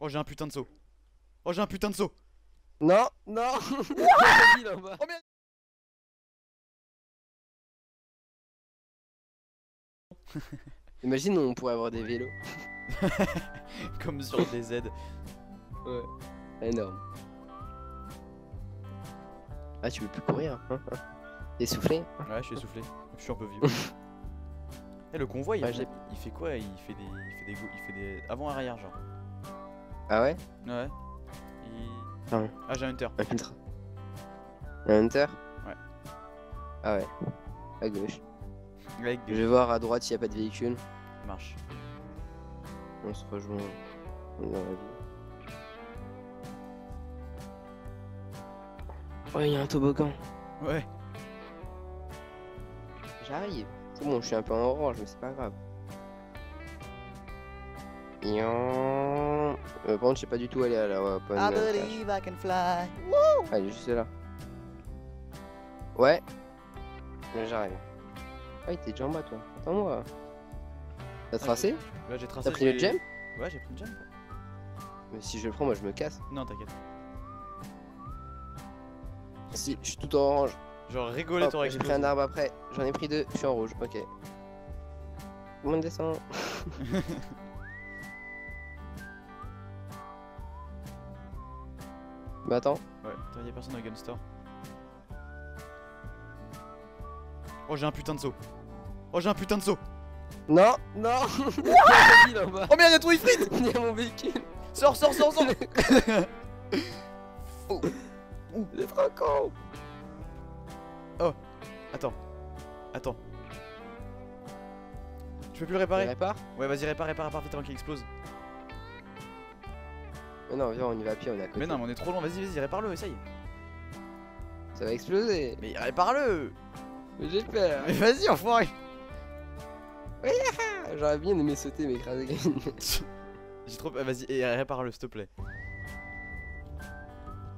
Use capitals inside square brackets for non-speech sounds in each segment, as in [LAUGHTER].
Oh, j'ai un putain de saut. Oh, j'ai un putain de saut. Non, non. [LAUGHS] Oh [LAUGHS] merde Imagine, on pourrait avoir des vélos. [LAUGHS] Comme sur des Z. Ouais. Énorme. Ah, tu veux plus courir hein Essoufflé Ouais, je suis essoufflé. Je suis un peu vieux. Et le convoi, il, Ouais, fait, j'ai- il fait quoi? Il fait des, il fait des, go- il fait des avant-arrière genre. Ah ouais? Ouais. Il... Ah ouais. Ah, j'ai un hunter. Un filtre. Un hunter? Ouais. Ah ouais. À gauche. Avec Je vais voir à droite s'il n'y a pas de véhicule. marche. On se rejoint dans la ville. Ouais, il y a un toboggan. Ouais. J'arrive. C'est bon, je suis un peu en orange, mais c'est pas grave. Euh, par contre, je sais pas du tout aller à la ouais, bonne I believe I can fly. Ah, juste là. Ouais. Mais J'arrive. Ah, il était déjà en bas, toi. Attends-moi. T'as tracé Là, j'ai tracé. T'as pris le gem Ouais, j'ai pris le gem. Mais si je le prends, moi je me casse. Non, t'inquiète. Si, je suis tout en orange. Genre, rigoler, t'aurais J'ai pris un arbre après. J'en ai pris deux. Je suis en rouge. Ok. Tout le monde descend? [LAUGHS] [LAUGHS] bah attends. Ouais, attends, y'a personne au gun store. Oh, j'ai un putain de saut. Oh, j'ai un putain de saut. Non, non. [LAUGHS] [LAUGHS] Oh merde, y'a tout ifrit Il y a mon véhicule. Sors, sors, sors, sors [LAUGHS] Les Franco Attends. Attends. Tu peux plus le réparer répare Ouais, vas-y, répare, répare, répare vite avant qu'il explose. Mais non, viens, on y va à pied, on est à côté. Mais non, mais on est trop loin, vas-y, vas-y, répare-le, essaye. Ça va exploser. Mais répare-le Mais j'ai peur. Mais vas-y, enfoiré Ah, J'aurais bien aimé sauter, mais écraser [LAUGHS] J'ai trop. ah, Vas-y, et répare-le, s'il te plaît.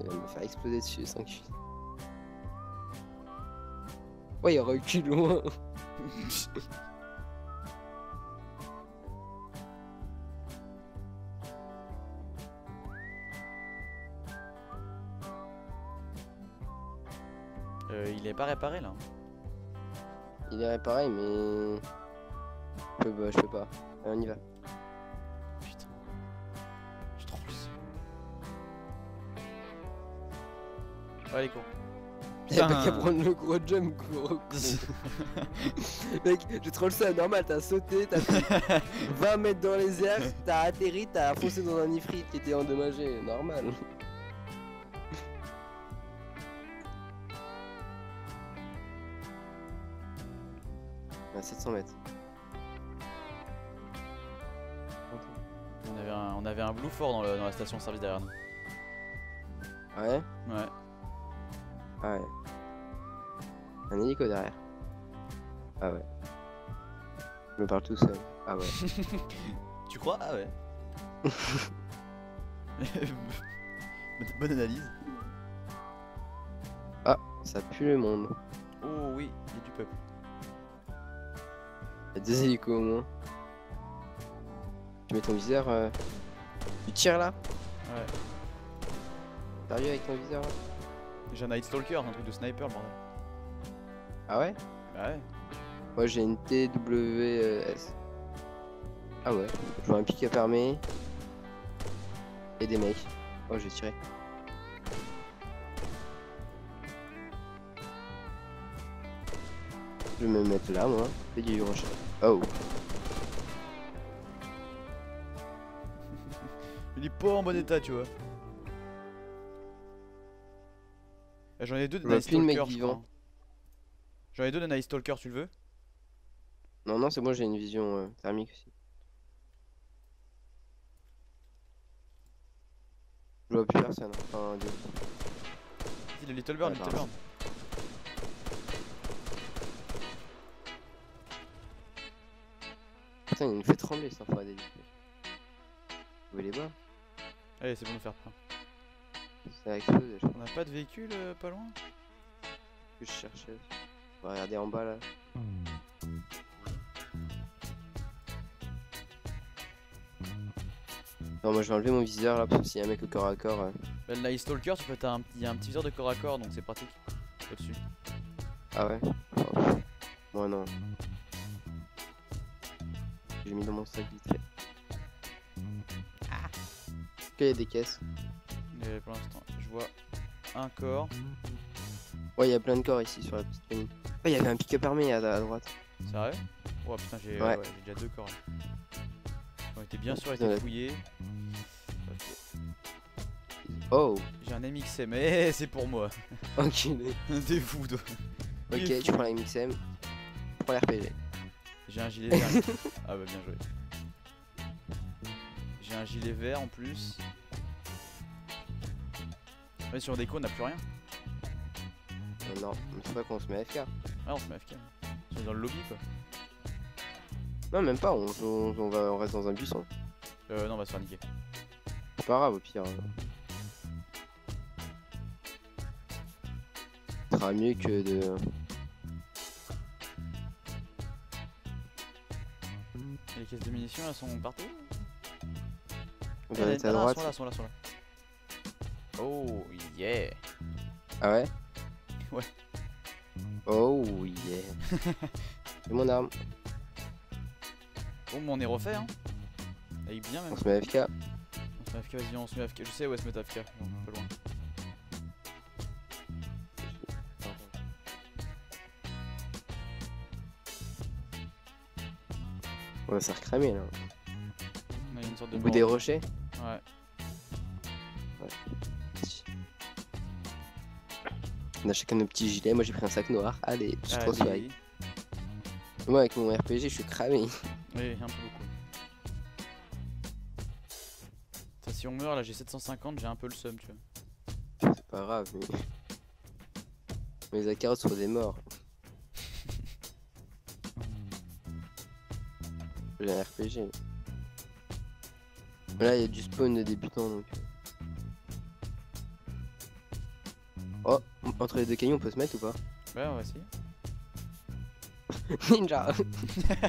Il va me faire exploser dessus sans je... Ouais, il recule loin. [LAUGHS] il est pas réparé là. Il est réparé, mais... Je peux, pas, je peux pas. Allez, on y va. Putain. J'ai trop plus. Ouais, allez, cours. T'avais pas qu'à prendre le gros jump, gros. [LAUGHS] Mec, j'ai trop le seum, normal, t'as sauté, t'as fait [LAUGHS] 20 mètres dans les airs, t'as atterri, t'as foncé dans un ifrit qui était endommagé, normal. À 700 mètres. on, avait un, on avait un Blue Fort dans, le- dans la station de service derrière nous. Ah ouais? Ouais. Ah ouais. Un hélico derrière. Ah ouais. Je me parle tout seul. Ah ouais. [LAUGHS] Tu crois? Ah ouais. [LAUGHS] Bonne- analyse. Ça pue le monde. Oh oui, il y a du peuple. Il y a deux hélicos au moins. Tu mets ton viseur. euh, Tu tires là Ouais. Sérieux avec ton viseur là J'ai un Night Stalker, un truc de sniper, le bordel. Ah ouais Bah ouais. Moi j'ai une TWS. Ah ouais. Je vois un pick-up armé. Et des mecs. Oh j'ai tiré. Je vais me mettre là moi. Fais du rocher. Oh. [LAUGHS] Il est pas en bon état, tu vois. Eh, J'en ai deux de Night Stalker. J'en ai deux de Night Stalker, tu le veux? Non non c'est moi j'ai une vision euh, thermique aussi. Je vois plus personne. Enfin. Vas-y, le Little Burn, Ouais, Little pardon. Burn. Putain, il nous fait trembler ça fois des Vous voulez les voir Allez, c'est bon de faire plein. Ça a explosé, je crois On a pas de véhicule euh, pas loin que je cherchais. On va regarder en bas là. Non, moi je vais enlever mon viseur là parce que s'il y a un mec au corps à corps. euh, Bah, Night Stalker, tu peux t'as un, il y a un petit viseur de corps à corps donc c'est pratique. Au-dessus. Ah ouais Oh. Moi non. J'ai mis dans mon sac vite fait. Est-ce qu'il y a des caisses Mais pour l'instant, je vois un corps. Ouais, il y a plein de corps ici sur la petite ligne. Oh, il y avait un pick-up armé à, à droite. Sérieux? Oh putain, j'ai Ouais. ouais, j'ai déjà deux corps. ont été bien sûr Ouais. été fouillés. Ok. Oh, J'ai un MXM, eh, c'est pour moi. enculé. [LAUGHS] Des fous, toi. Ok, tu prends la MXM. Tu prends l'RPG. J'ai un gilet vert. [LAUGHS] ah bah bien joué. J'ai un gilet vert en plus. Ouais, sur déco on n'a plus rien. Non, non, mais c'est pas qu'on se met AFK. Ah on se met AFK. On est dans le lobby quoi. Non, même pas, on, on, on va, on reste dans un buisson. Euh non on va se faire niquer. C'est pas grave au pire. hein. Ce sera mieux que de. Les caisses de munitions elles sont partout On va être à droite. Elles sont là, elles sont là, elles sont là. Oh yeah Ah ouais [LAUGHS] Ouais. Oh yeah. [LAUGHS] C'est mon arme. Bon, mais on est refait hein. Avec bien même. On se met AFK. On se met AFK, vas-y, on se met AFK. Je sais où est se mettre AFK, genre, un peu loin. On va se faire cramer là. On a une sorte de. Au bout des rochers. Ouais. On a chacun nos petits gilets. Moi j'ai pris un sac noir. Allez, je suis trop swag. Moi avec mon RPG, je suis cramé. Oui, un peu beaucoup. Ça, si on meurt là, j'ai 750, j'ai un peu le seum, tu vois. C'est pas grave, mais. Mais les Akarots sont des morts. J'ai un RPG. Là, il y a du spawn de débutants donc. Oh, entre les deux canyons, on peut se mettre ou pas? Ouais, on va essayer. [LAUGHS] Ninja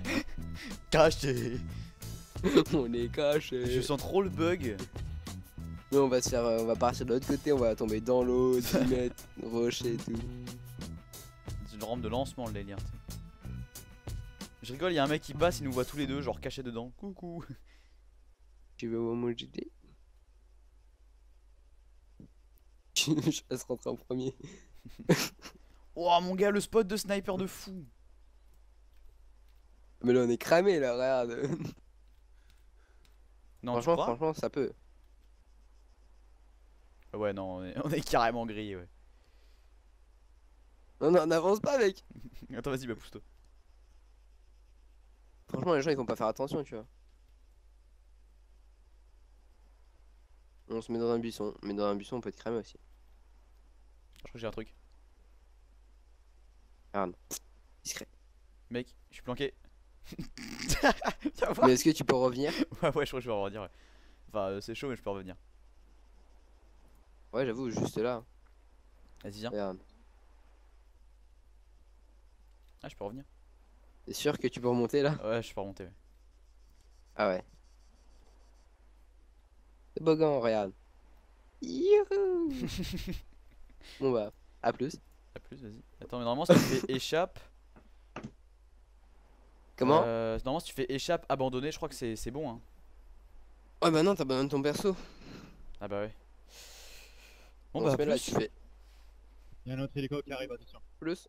[LAUGHS] Caché [LAUGHS] On est caché Je sens trop le bug. Mais on va se faire, euh, on va partir de l'autre côté, on va tomber dans l'eau, 10 mètres, rocher et tout. C'est une rampe de lancement le délire. Je rigole, il y a un mec qui passe, il nous voit tous les deux, genre cachés dedans. Coucou Tu veux mon JD [LAUGHS] Je laisse rentrer en premier. [LAUGHS] Oh mon gars, le spot de sniper de fou Mais là on est cramé là, regarde. Non, tu franchement, crois? franchement, ça peut. Ouais, non, on est, on est carrément grillé, ouais. Non, non, n'avance pas, mec. [LAUGHS] Attends, vas-y, bah pousse-toi. Franchement, les gens ils vont pas faire attention, tu vois. On se met dans un buisson, mais dans un buisson on peut être cramé aussi. Je crois que j'ai un truc. Discret. Mec, je suis planqué. [LAUGHS] Mais est-ce que tu peux revenir? [LAUGHS] Ouais, ouais, je crois que je vais revenir. Ouais. Enfin, euh, c'est chaud, mais je peux revenir. Ouais, j'avoue, juste là. Vas-y, viens. Regarde. Ah, je peux revenir. T'es sûr que tu peux remonter là? Ouais, je peux remonter. Ouais. Ah ouais. C'est bogan, regarde. Youhou [LAUGHS] Bon bah, à plus. A plus, vas-y. Attends, mais normalement, si tu fais [LAUGHS] échappe. Comment? Euh, Normalement, si tu fais échappe, abandonné, je crois que c'est c'est bon. Hein. Ouais bah non, de ton perso. Ah bah ouais. Bon On bah, se met là, plus. tu fais Il y a un autre hélico qui arrive, attention. plus.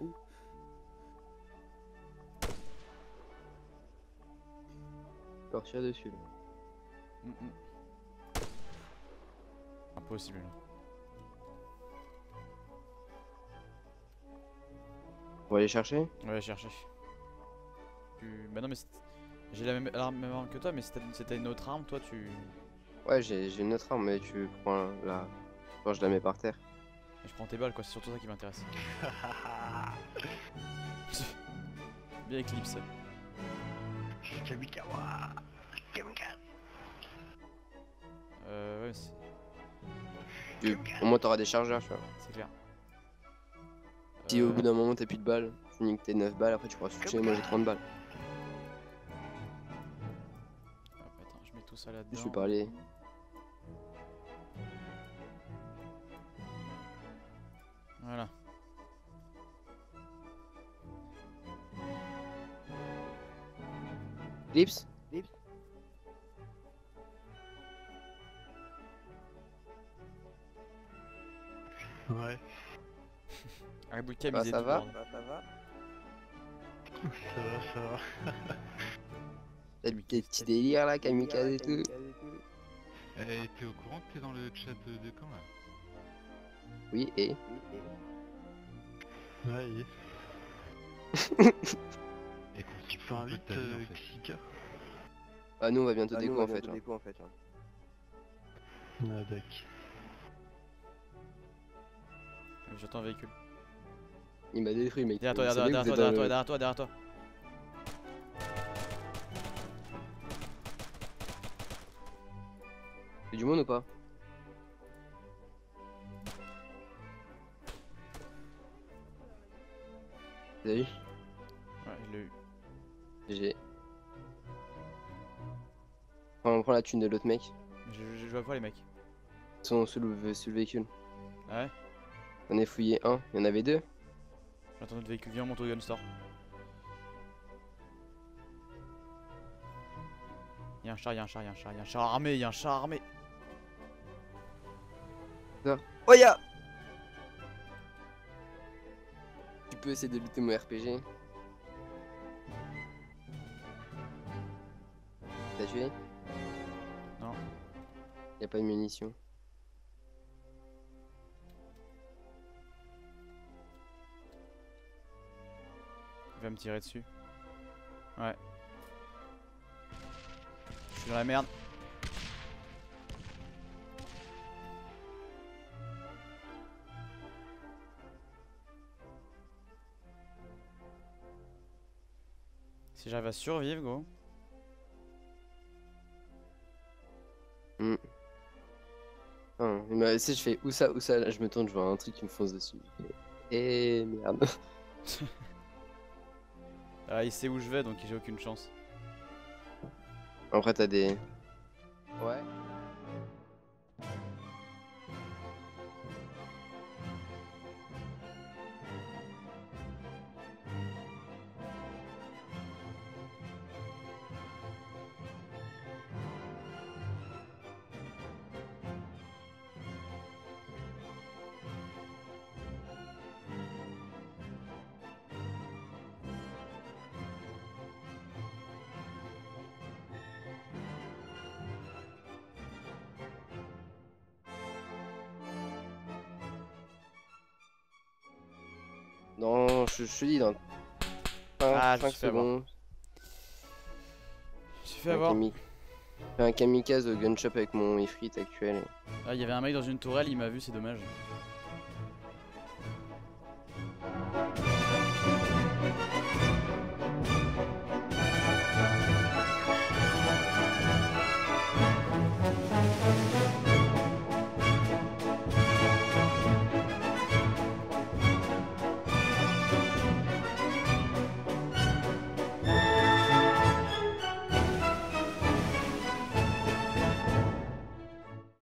Ouh. Leur tire dessus. là. Mm, mm. Impossible. On va aller chercher? On va chercher. Tu... Bah non mais j'ai la même arme, même arme que toi mais si t'as si t'as une autre arme toi tu... Ouais, j'ai j'ai une autre arme, mais tu prends la. Quand je la mets par terre. Je prends tes balles quoi, c'est surtout ça qui m'intéresse. [LAUGHS] Bien Eclipse. Kamikawa Euh ouais c'est Tu- Au moins, t'auras des chargeurs, tu vois. c'est clair. Si au Euh, bout d'un moment t'as plus de balles, tu niques tes 9 balles, après tu pourras switcher, moi j'ai 30 balles. hop, attends, je mets tout ça là-dedans. Je vais parler. Voilà. Lips? Ouais, [LAUGHS] Un bout de Bah, ça va. Ça va. Ça va, ça [LAUGHS] va. T'as des petits délires là, kamikaze et tout Eh, t'es au courant que t'es dans le chat de, de camp là Oui, et Ouais, yes. Et qu'on s'y fait un peu de ta vie en fait. Xika Ah, nous on va bientôt déco en fait. hein. Ah, d'accord. J'entends un véhicule. Il m'a détruit, mec. Derrière toi, Vous derrière savez toi, que derrière toi, derrière toi, derrière toi. le- du monde ou pas? T'as vu Ouais, l'ai eu. GG. Enfin, on prend la thune de l'autre mec. Je, je, je vois pas les mecs. Ils sont sous le, sous le véhicule. Ah ouais On est fouillé un, il y en avait deux. J'entends notre véhicule, viens on monte au gun store. Y'a un char, y'a un char, y'a un char, y'a un char armé, y'a un char armé. Oh ya Tu peux essayer de lutter mon RPG. T'as tué? Non. Y a pas de munitions. Il va me tirer dessus. Ouais. Je suis dans la merde. Si j'arrive à survivre, gros. Ah, il m'a laissé, je fais où ça, où ça, là je me tourne, je vois un truc qui me fonce dessus. Et merde. [LAUGHS] Ah, il sait où je vais donc j'ai aucune chance. Après t'as des... Ouais. Non, je, je te dis dans 5, Ah, je me suis fait avoir. secondes. Je suis fait un avoir. kami- fais un kamikaze au gun shop avec mon ifrit actuel. Ah, il y avait un mec dans une tourelle, il m'a vu, c'est dommage.